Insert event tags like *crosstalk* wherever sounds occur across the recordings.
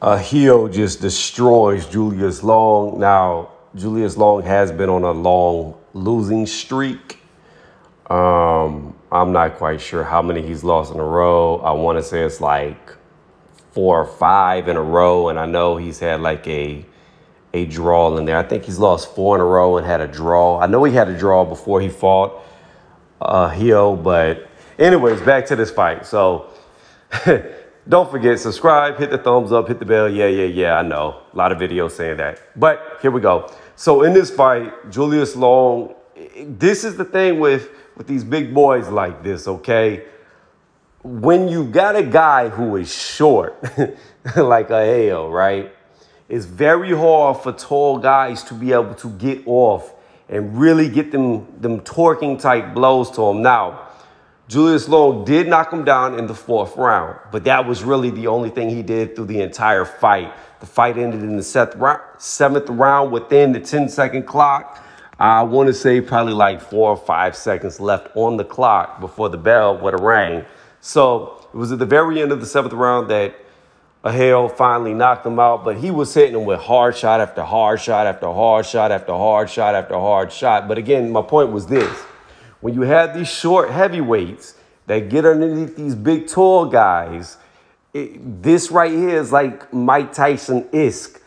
uh, heel just destroys Julius Long. Now, Julius Long has been on a long losing streak. Um, I'm not quite sure how many he's lost in a row. I want to say it's like four or five in a row, and I know he's had like a a draw in there. I think he's lost four in a row and had a draw. I know he had a draw before he fought uh, Ahio, but anyways, back to this fight. So *laughs* don't forget, subscribe, hit the thumbs up, hit the bell. Yeah, yeah, yeah, I know. A lot of videos saying that. But here we go. So in this fight, Julius Long, this is the thing with, with these big boys like this, okay? When you got a guy who is short, *laughs* like a Ahio, right? It's very hard for tall guys to be able to get off and really get them, them torquing type blows to him. Now, Julius Long did knock him down in the fourth round, but that was really the only thing he did through the entire fight. The fight ended in the seventh round within the 10 second clock. I want to say probably like four or five seconds left on the clock before the bell would have rang. So it was at the very end of the seventh round that Ahio finally knocked him out, but he was hitting him with hard shot after hard shot after hard shot after hard shot after hard shot. But again, my point was this. When you have these short heavyweights that get underneath these big tall guys, it, this right here is like Mike Tyson isk.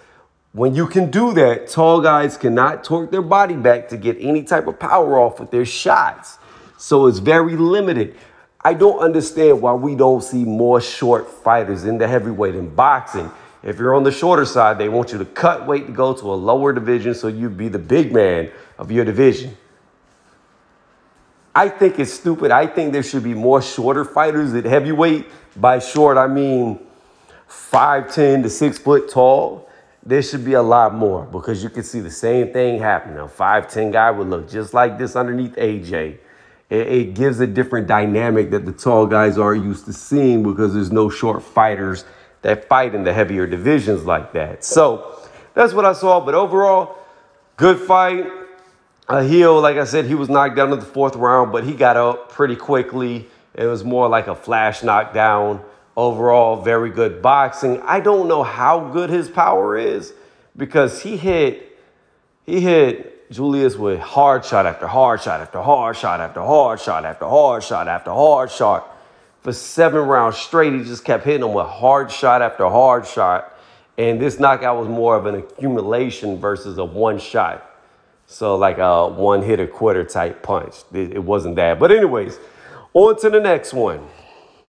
When you can do that, tall guys cannot torque their body back to get any type of power off with their shots. So it's very limited. I don't understand why we don't see more short fighters in the heavyweight in boxing. If you're on the shorter side, they want you to cut weight to go to a lower division so you'd be the big man of your division. I think it's stupid. I think there should be more shorter fighters at heavyweight. By short, I mean 5'10 to 6 foot tall. There should be a lot more because you can see the same thing happening. A 5'10 guy would look just like this underneath AJ it, it gives a different dynamic that the tall guys are used to seeing because there's no short fighters that fight in the heavier divisions like that. So that's what I saw. But overall, good fight. Ahio, like I said, he was knocked down in the fourth round, but he got up pretty quickly. It was more like a flash knockdown. Overall, very good boxing. I don't know how good his power is because he hit, he hit Julius with hard shot after hard shot after hard shot after hard shot after hard shot after hard shot. For seven rounds straight, he just kept hitting him with hard shot after hard shot. And this knockout was more of an accumulation versus a one shot. So like a one hit a quitter type punch. It wasn't that. But anyways, on to the next one.